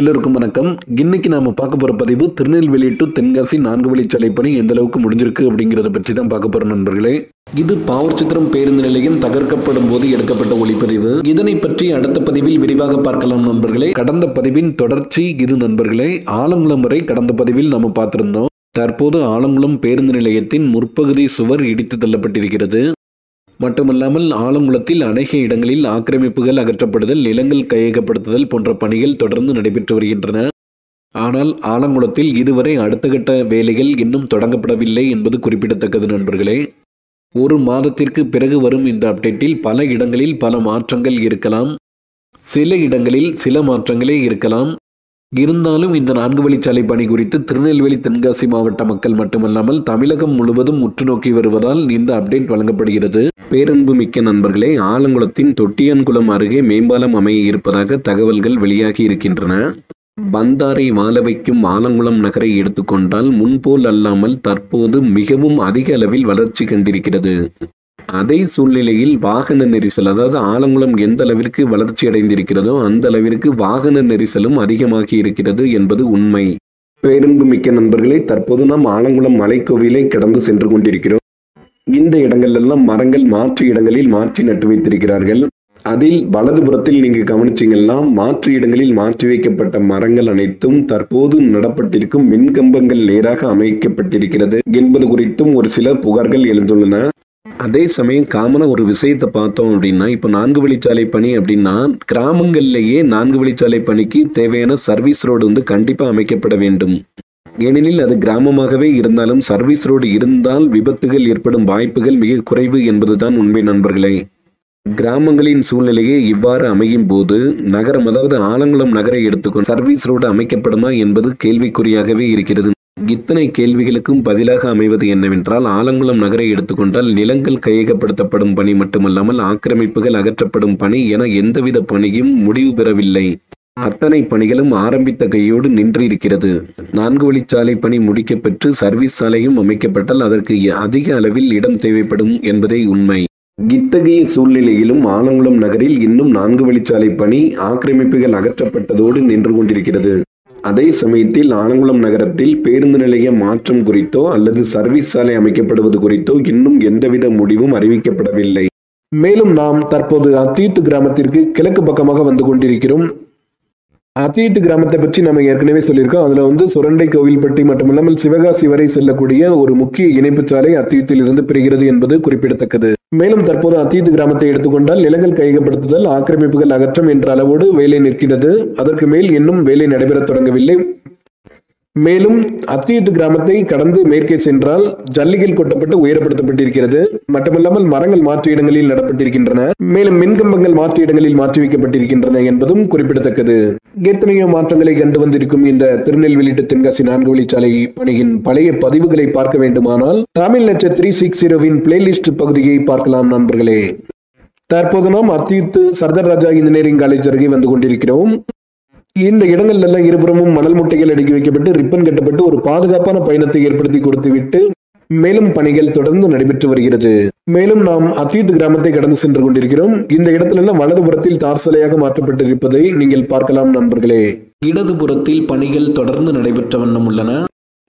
எல்லோருக்கும் வணக்கம். இன்னைக்கு நாம பார்க்க போற பதிவு திருநெல்வேலி டு தென்காசி நான்கு வழிச்சாலை பணி எந்த அளவுக்கு முடிஞ்சிருக்கு அப்படிங்கறத பற்றி தான் பார்க்க போறோம் நண்பர்களே. இது பாவர் சித்திரம் பேருந்து நிலையம் தகர்க்கப்படும் போது எடுக்கப்பட்ட ஒளிப்பதிவு. இதனை பற்றி அடுத்த பதிவில் விரிவாக பார்க்கலாம் நண்பர்களே. கடந்த பதிவின் தொடர்ச்சி இது நண்பர்களே. ஆலங்குளம் வரை கடந்த பதிவில் நாம பார்த்திருந்தோம். தற்போது ஆலங்குளம் பேருந்து நிலையத்தின் முற்பகுதி சுவர் இடித்து தள்ளப்பட்டிருக்கிறது. மட்டுமல்லாமல் ஆலங்குளத்தில் அநேக இடங்களில் ஆக்கிரமிப்புகள் அகற்றப்படுதல் நிலங்கள் கையகப்படுத்துதல் போன்ற பணிகள் தொடர்ந்து நடைபெற்று வருகின்றன. ஆனால் ஆலங்குளத்தில் இதுவரை அடுத்த கட்ட வேலைகள் இன்னும் தொடங்கப்படவில்லை என்பது குறிப்பிடத்தக்கது நண்பர்களே. ஒரு மாதத்திற்கு பிறகு வரும் இந்த அப்டேட்டில் பல இடங்களில் பல மாற்றங்கள் இருக்கலாம். சில இடங்களில் சில மாற்றங்களே இருக்கலாம். இருந்தாலும் இந்த நான்கு வழிச்சாலை பணி குறித்து திருநெல்வேலி தென்காசி மாவட்ட மக்கள் மட்டுமல்லாமல் தமிழகம் முழுவதும் உற்று நோக்கி வருவதால் இந்த அப்டேட் வழங்கப்படுகிறது. பேரன்பு மிக்க நண்பர்களே ஆலங்குளத்தின் தொட்டியன்குளம் அருகே மேம்பாலம் அமைய இருப்பதாக தகவல்கள் வெளியாகி இருக்கின்றன. பந்தாரை வாழ வைக்கும் ஆலங்குளம் நகரை எடுத்துக்கொண்டால் முன்போல் அல்லாமல் தற்போது மிகவும் அதிக அளவில் வளர்ச்சி கண்டிருக்கிறது. அதே சூழ்நிலையில் வாகன நெரிசல் அதாவது ஆலங்குளம் எந்த அளவிற்கு வளர்ச்சி அடைந்திருக்கிறதோ அந்த அளவிற்கு வாகன நெரிசலும் அதிகமாகி இருக்கிறது என்பது உண்மை. பேரன்பு மிக்க நண்பர்களே தற்போது நாம் ஆலங்குளம் மலைக்கோவிலை கடந்து சென்று கொண்டிருக்கிறோம். இந்த இடங்களெல்லாம் மரங்கள் மாற்று இடங்களில் மாற்றி நட்டு வைத்திருக்கிறார்கள். அதில் வலதுபுறத்தில் நீங்க கவனிச்சீங்கன்னா மாற்று இடங்களில் மாற்றி வைக்கப்பட்ட மரங்கள் அனைத்தும் தற்போது நடப்பட்டிருக்கும் மின்கம்பங்கள் நேராக அமைக்கப்பட்டிருக்கிறது என்பது குறித்தும் ஒரு சில புகார்கள் எழுந்துள்ளன. அதே சமயம் காமனாக ஒரு விஷயத்தை பார்த்தோம் அப்படின்னா இப்போ நான்கு வழிச்சாலை பணி அப்படின்னா கிராமங்கள்லேயே நான்கு வழிச்சாலை பணிக்கு தேவையான சர்வீஸ் ரோடு வந்து கண்டிப்பாக அமைக்கப்பட வேண்டும். ஏனெனில் அது கிராமமாகவே இருந்தாலும் சர்வீஸ் ரோடு இருந்தால் விபத்துகள் ஏற்படும் வாய்ப்புகள் மிக குறைவு என்பதுதான் உண்மை நண்பர்களே. கிராமங்களின் சூழ்நிலையே இவ்வாறு அமையும் போது நகரம் அதாவது ஆலங்குளம் நகரை எடுத்துக்கொண்டு சர்வீஸ் ரோடு அமைக்கப்படுமா என்பது கேள்விக்குறியாகவே இருக்கிறது. இத்தனை கேள்விகளுக்கும் பதிலாக அமைவது என்னவென்றால் ஆலங்குளம் நகரை எடுத்துக்கொண்டால் நிலங்கள் கையகப்படுத்தப்படும் பணி மட்டுமல்லாமல் ஆக்கிரமிப்புகள் அகற்றப்படும் பணி என எந்தவித பணியும் முடிவு பெறவில்லை. அத்தனை பணிகளும் ஆரம்பித்த கையோடு நின்று இருக்கிறது நான்கு வழிச்சாலை பணி முடிக்கப்பெற்று சர்வீஸ் சாலையும் அமைக்கப்பட்டால் அதற்கு அதிக அளவில் இடம் தேவைப்படும் என்பதே உண்மை. இத்தகைய சூழ்நிலையிலும் ஆலங்குளம் நகரில் இன்னும் நான்கு வழிச்சாலை பணி ஆக்கிரமிப்புகள் அகற்றப்பட்டதோடு நின்று கொண்டிருக்கிறது. அதே சமயத்தில் ஆலங்குளம் நகரத்தில் பேருந்து நிலைய மாற்றம் குறித்தோ அல்லது சர்வீஸ் சாலை அமைக்கப்படுவது குறித்தோ இன்னும் எந்தவித முடிவும் அறிவிக்கப்படவில்லை. மேலும் நாம் தற்போது அத்தீத்து கிராமத்திற்கு கிழக்கு பக்கமாக வந்து கொண்டிருக்கிறோம். அத்தியீட்டு கிராமத்தை பற்றி நம்ம ஏற்கனவே சொல்லியிருக்கோம். அதுல வந்து சுரண்டை கோவில்பட்டி மட்டுமல்லாமல் சிவகாசி வரை செல்லக்கூடிய ஒரு முக்கிய இணைப்பு சாலை அத்தீட்டில் இருந்து பிரிகிறது என்பது குறிப்பிடத்தக்கது. மேலும் தற்போது அத்தியீட்டு கிராமத்தை எடுத்துக்கொண்டால் நிலங்கள் கையகப்படுத்துதல் ஆக்கிரமிப்புகள் அகற்றம் என்ற அளவோடு வேலை நிற்கிறது அதற்கு மேல் இன்னும் வேலை நடைபெறத் தொடங்கவில்லை. மேலும் அத்தீட்டு கிராமத்தை கடந்து மேற்கே சென்றால் ஜல்லிகள் கொட்டப்பட்டு உயரப்படுத்தப்பட்டிருக்கிறது. மட்டுமல்லாமல் மரங்கள் மாற்று இடங்களில் நடப்பட்டிருக்கின்றன. மேலும் மின்கம்பங்கள் மாற்று இடங்களில் மாற்றி வைக்கப்பட்டிருக்கின்றன என்பதும் குறிப்பிடத்தக்கது. எத்தனையோ மாற்றங்களை கண்டு வந்திருக்கும் இந்த திருநெல்வேலி டு தென்காசி நான்கு வழிச்சாலை பணியின் பழைய பதிவுகளை பார்க்க வேண்டுமானால் தமிழ் நட்சத்திர த்ரீ சிக்ஸ் ஜீரோவின் பிளேலிஸ்ட் பகுதியை பார்க்கலாம் நண்பர்களே. தற்போது நாம் அத்தியுத்து சர்தார் ராஜா இன்ஜினியரிங் காலேஜ் அருகே வந்து கொண்டிருக்கிறோம். இந்த இடங்கள்ல எல்லாம் இருபுறமும் மணல் முட்டைகள் அடுக்கி வைக்கப்பட்டு ரிப்பன் கட்டப்பட்டு ஒரு பாதுகாப்பான பயணத்தை ஏற்படுத்தி கொடுத்துவிட்டு மேலும் பணிகள் தொடர்ந்து நடைபெற்று வருகிறது. மேலும் நாம் அத்தீத் கிராமத்தை கடந்து சென்று கொண்டிருக்கிறோம். இந்த இடத்திலெல்லாம் வலதுபுறத்தில் தார் சிலையாக மாற்றப்பட்டிருப்பதை நீங்கள் பார்க்கலாம் நண்பர்களே. இடதுபுறத்தில் பணிகள் தொடர்ந்து நடைபெற்ற வண்ணம் உள்ளன.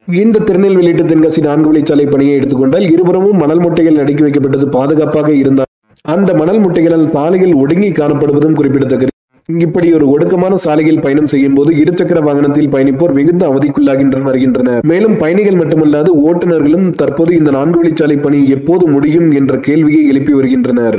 இந்த திருநெல்வேலி டு தென்காசி நான்கு வழிச்சாலை பணியை எடுத்துக்கொண்டால் இருபுறமும் மணல் முட்டைகள் அடுக்கி வைக்கப்பட்டது பாதுகாப்பாக இருந்தால் அந்த மணல் முட்டைகளால் சாலைகள் ஒடுங்கி காணப்படுவதும் குறிப்பிடத்தக்கது. இப்படி ஒரு ஒடுக்கமான சாலையில் பயணம் செய்யும் போது இருசக்கர வாகனத்தில் பயணிப்போர் மிகுந்த அவதிக்குள்ளாகின்றனர் வருகின்றனர். மேலும் பயணிகள் மட்டுமல்லாது ஓட்டுநர்களும் தற்போது இந்த நான்கு வழிச்சாலை பணி எப்போது முடியும் என்ற கேள்வியை எழுப்பி வருகின்றனர்.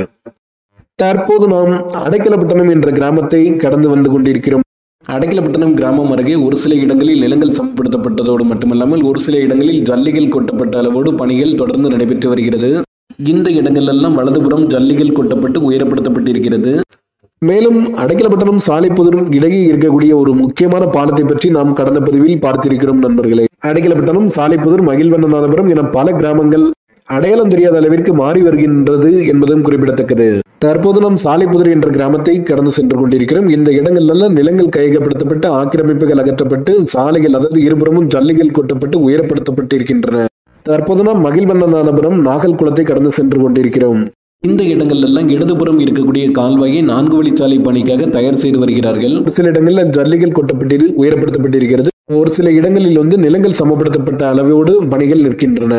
தற்போது நாம் அடைக்கலப்பட்டணம் என்ற கிராமத்தை கடந்து வந்து கொண்டிருக்கிறோம். அடைக்கலப்பட்டினம் கிராமம் அருகே ஒரு சில இடங்களில் நிலங்கள் சமப்படுத்தப்பட்டதோடு மட்டுமல்லாமல் ஒரு சில இடங்களில் ஜல்லிகள் கொட்டப்பட்ட அளவோடு பணிகள் தொடர்ந்து நடைபெற்று வருகிறது. இந்த இடங்களெல்லாம் வலதுபுறம் ஜல்லிகள் கொட்டப்பட்டு உயரப்படுத்தப்பட்டிருக்கிறது. மேலும் அடைக்கலப்பட்டணம் சாலைப்புதரும் இடையே இருக்கக்கூடிய ஒரு முக்கியமான பாலத்தை பற்றி நாம் கடந்த பதிவில் பார்த்திருக்கிறோம் நண்பர்களே. அடைக்கலப்பட்டணம் சாலைப்புதர் மகிழ்வண்ணநாதபுரம் என பல கிராமங்கள் அடையாளம் தெரியாத அளவிற்கு மாறி வருகின்றது என்பதும் குறிப்பிடத்தக்கது. தற்போது நாம் சாலைப்புதர் என்ற கிராமத்தை கடந்து சென்று கொண்டிருக்கிறோம். இந்த இடங்கள்ல நிலங்கள் கையகப்படுத்தப்பட்டு ஆக்கிரமிப்புகள் அகற்றப்பட்டு சாலைகள் அதாவது இருபுறமும் ஜல்லிகள் கொட்டப்பட்டு உயரப்படுத்தப்பட்டு இருக்கின்றன தற்போது நாம் மகிழ்வண்ணநாதபுரம் நாகல் குளத்தை கடந்து சென்று கொண்டிருக்கிறோம். இந்த இடங்கள் எல்லாம் இடதுபுறம் இருக்கக்கூடிய கால்வாயை நான்கு வழிச்சாலை பணிக்காக தயார் செய்து வருகிறார்கள். சில இடங்களில் ஜல்லிகள் கொட்டப்பட்டு உயரப்படுத்தப்பட்டிருக்கிறது. ஒரு சில இடங்களில் வந்து நிலங்கள் சமப்படுத்தப்பட்ட அளவோடு பணிகள் நிற்கின்றன.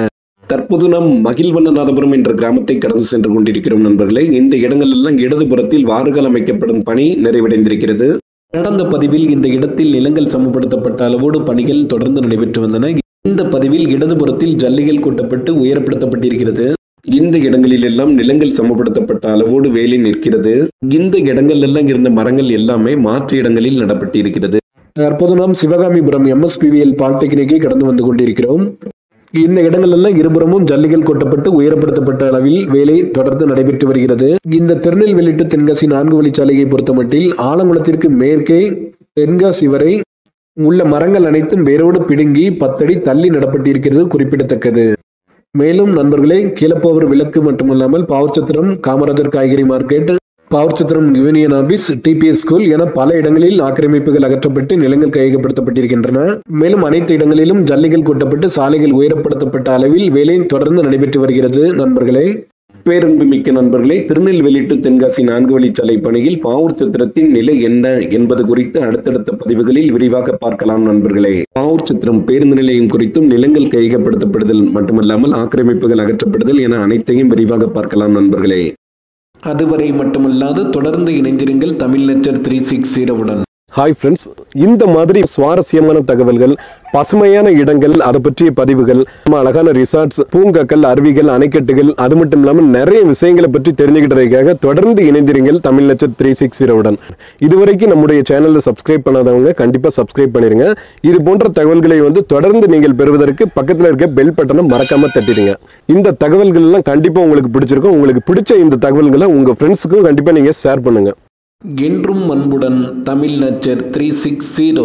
தற்போது நாம் மகிழ்வண்ணநாதபுரம் என்ற கிராமத்தை கடந்து சென்று கொண்டிருக்கிறோம் நண்பர்களே. இந்த இடங்கள் எல்லாம் இடதுபுறத்தில் வாறுகள் அமைக்கப்படும் பணி நிறைவடைந்திருக்கிறது. கடந்த பதிவில் இந்த இடத்தில் நிலங்கள் சமப்படுத்தப்பட்ட அளவோடு பணிகள் தொடர்ந்து நடைபெற்று வந்தன. இந்த பதிவில் இடதுபுறத்தில் ஜல்லிகள் கொட்டப்பட்டு உயரப்படுத்தப்பட்டிருக்கிறது. இந்த இடங்களில் எல்லாம் நிலங்கள் சமப்படுத்தப்பட்ட அளவோடு வேலை நிற்கிறது. இந்த இடங்கள் எல்லாம் இருந்த மரங்கள் எல்லாமே மாற்று இடங்களில் நடப்பட்டிருக்கிறது. தற்போது நாம் சிவகாமிபுரம் எம்எஸ்பிவிஎல் பாலிடெக்னிக்கை கடந்து வந்து கொண்டிருக்கிறோம். இந்த இடங்கள் எல்லாம் இருபுறமும் ஜல்லிகள் கொட்டப்பட்டு உயரப்படுத்தப்பட்ட அளவில் வேலை தொடர்ந்து நடைபெற்று வருகிறது. இந்த திருநெல்வேலி டு தென்காசி நான்கு வழிச்சாலையை பொறுத்தமட்டில் ஆலங்குளத்திற்கு மேற்கே தென்காசி வரை உள்ள மரங்கள் அனைத்தும் வேரோடு பிடுங்கி பத்தடி தள்ளி நடப்பட்டிருக்கிறது குறிப்பிடத்தக்கது. மேலும் நண்பர்களே கீழப்போவர் விளக்கு மட்டுமல்லாமல் பாவச்சத்திரம் காமராஜர் காய்கறி market Pavachatram union office DPS school என பல இடங்களில் ஆக்கிரமிப்புகள் அகற்றப்பட்டு நிலங்கள் கையகப்படுத்தப்பட்டிருக்கின்றன. மேலும் அனைத்து இடங்களிலும் ஜல்லிகள் கூட்டப்பட்டு சாலைகள் உயரப்படுத்தப்பட்ட அளவில் வேலை தொடர்ந்து நடைபெற்று வருகிறது. நண்பர்களே பேரன்பு மிக்க நண்பர்களே திருநெல்வேலி டு தென்காசி நான்கு வழிச்சாலை பணியில் பாவூர் சித்திரத்தின் நிலை என்ன என்பது குறித்து அடுத்தடுத்த பதிவுகளில் விரிவாக பார்க்கலாம் நண்பர்களே. பாவூர் சித்திரம் பேருந்து நிலையம் குறித்தும் நிலங்கள் கையகப்படுத்தப்படுதல் மட்டுமல்லாமல் ஆக்கிரமிப்புகள் அகற்றப்படுதல் என அனைத்தையும் விரிவாக பார்க்கலாம் நண்பர்களே. அதுவரை மட்டுமல்லாது தொடர்ந்து இணைந்திருங்கள் தமிழ் நெச்சர் த்ரீ சிக்ஸ் ஜீரோவுடன் ஹாய் ஃப்ரெண்ட்ஸ் இந்த மாதிரி சுவாரஸ்யமான தகவல்கள் பசுமையான இடங்கள் அதை பற்றிய பதிவுகள் நம்ம அழகான ரிசார்ட்ஸ் பூங்காக்கள் அருவிகள் அணைக்கட்டுகள் அது மட்டும் இல்லாமல் நிறைய விஷயங்களை பற்றி தெரிஞ்சுக்கிட்டதுக்காக தொடர்ந்து இணைந்திருங்கள் தமிழ் நட்சத் த்ரீ சிக்ஸ் ஜீரோவுடன் இதுவரைக்கும் நம்முடைய சேனலில் சப்ஸ்கிரைப் பண்ணாதவங்க கண்டிப்பாக சப்ஸ்கிரைப் பண்ணிடுங்க இது போன்ற தகவல்களை வந்து தொடர்ந்து நீங்கள் பெறுவதற்கு பக்கத்தில் இருக்க பெல் பட்டனை மறக்காம தட்டிடுங்க. இந்த தகவல்கள் எல்லாம் கண்டிப்பாக உங்களுக்கு பிடிச்சிருக்கும். உங்களுக்கு பிடிச்ச இந்த தகவல்களை உங்கள் ஃப்ரெண்ட்ஸுக்கும் கண்டிப்பாக நீங்கள் ஷேர் பண்ணுங்கள் என்றும் அன்புடன் Tamil nature three six zero